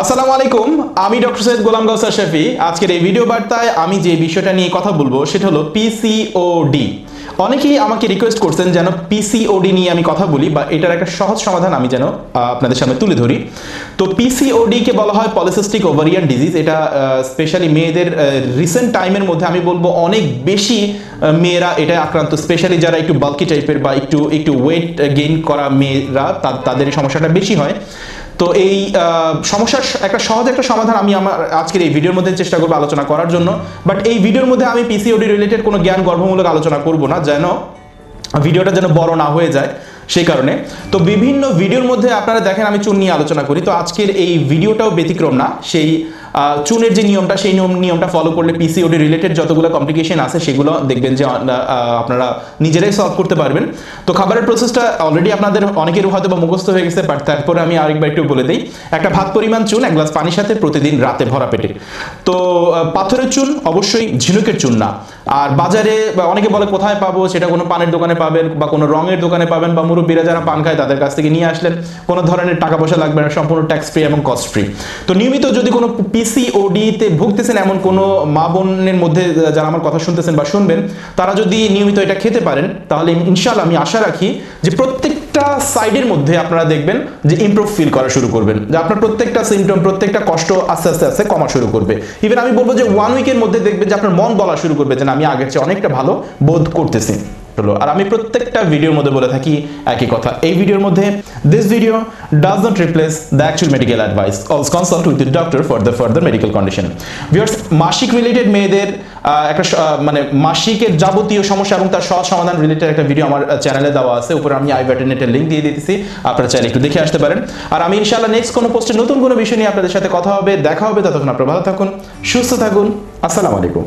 আসসালামু আলাইকুম, আমি ডক্টর সৈয়দ গোলাম গৌসার শফি। আজকের এই ভিডিও বার্তায় আমি যে বিষয়টা নিয়ে কথা বলব, সেটা হলো পিসিওডি অনেকেই আমাকে রিকোয়েস্ট করছেন যেন পিসিওডি নিয়ে আমি কথা বলি, বা এটার একটা সহজ সমাধান আমি যেন আপনাদের সামনে তুলে ধরি। তো পিসিওডি কে বলা হয় পলিসিস্টিক ওভারিয়ান ডিজিজ এটা স্পেশালি মেয়েদের রিসেন্ট টাইমের মধ্যে আমি বলব অনেক বেশি মেয়েরা এটা আক্রান্ত। স্পেশালি যারা একটু বাল্কি টাইপের বা একটু একটু ওয়েট গেইন করা মেয়েরা তাদের সমস্যাটা বেশি হয়। তো এই সমস্যার একটা সহজ একটা সমাধান আমি আমার আজকের এই ভিডিওর মধ্যে চেষ্টা করব আলোচনা করার জন্য। বাট এই ভিডিওর মধ্যে আমি পিসিওডি রিলেটেড কোনো জ্ঞান গর্ভমূলক আলোচনা করব না, যেন ভিডিওটা যেন বড় না হয়ে যায় সেই কারণে। তো বিভিন্ন ভিডিওর মধ্যে আপনারা দেখেন আমি চুন নিয়ে আলোচনা করি। তো আজকের এই ভিডিওটাও ব্যতিক্রম না। সেই চুনের যে নিয়মটা, সেই নিয়ম, নিয়মটা ফলো করলে পিসিওডি রিলেটেড যতগুলো কমপ্লিকেশন আছে, সেগুলো দেখবেন যে আপনারা নিজেরাই সলভ করতে পারবেন। তো খাবারের প্রসেসটা অলরেডি আপনাদের অনেকের হয়তো বা মুখস্থ হয়ে গেছে বাট তারপরে আমি আরেকবার একটু বলে দিই। একটা ভাত পরিমাণ চুন, এক গ্লাস পানির সাথে প্রতিদিন রাতে ভরা পেটে। তো পাথরের চুন অবশ্যই ঝিনুকের চুন না। আর বাজারে অনেকে বলে, কোথায় পাবো? সেটা কোনো পানের দোকানে পাবেন বা কোনো রঙের দোকানে পাবেন বা মুরব্বীরা যারা পান খায়, তাদের কাছ থেকে নিয়ে আসলেন। কোনো ধরনের টাকা পয়সা লাগবে না, সম্পূর্ণ ট্যাক্স ফ্রি এবং কস্ট ফ্রি তো নিয়মিত যদি কোনো পিসিওডিতে ভুগতেছেন এমন কোনো মা বোনের মধ্যে যারা আমার কথা শুনতেছেন বা শুনবেন, তারা যদি নিয়মিত এটা খেতে পারেন, তাহলে ইনশাল্লাহ আমি আশা রাখি যে প্রত্যেকটা সাইডের মধ্যে আপনারা দেখবেন যে ইমপ্রুভ ফিল করা শুরু করবেন, যে আপনার প্রত্যেকটা সিমটম প্রত্যেকটা কষ্ট আস্তে আস্তে আস্তে কমা শুরু করবে। ইভেন আমি বলব যে ওয়ান উইকের মধ্যে দেখবেন যে আপনার মন বলা শুরু করবে যে আমি আগের চেয়ে অনেকটা ভালো বোধ করতেছি। হলো। আর আমি প্রত্যেকটা ভিডিওর মধ্যে বলে থাকি একই কথা। এই ভিডিওর মধ্যে this video does not replace the actual medical advice also consult with the doctor for the further medical condition viewers মাসিক রিলেটেড মেয়েদের একটা মানে মাসিকের যাবতীয় সমস্যা এবং তার সহজ সমাধান রিলেটেড একটা ভিডিও আমার চ্যানেলে দেওয়া আছে। উপরে আমি আই বাটনেটের লিঙ্ক দিয়ে দিতেছি। আপনারা চাইলে একটু দেখে আসতে পারেন। আর আমি ইনশাআল্লাহ নেক্সট কোনো পোস্টে নতুন কোনো বিষয় নিয়ে আপনাদের সাথে কথা হবে, দেখা হবে। ততক্ষণ আপনারা ভালো থাকুন, সুস্থ থাকুন। আসসালামু আলাইকুম।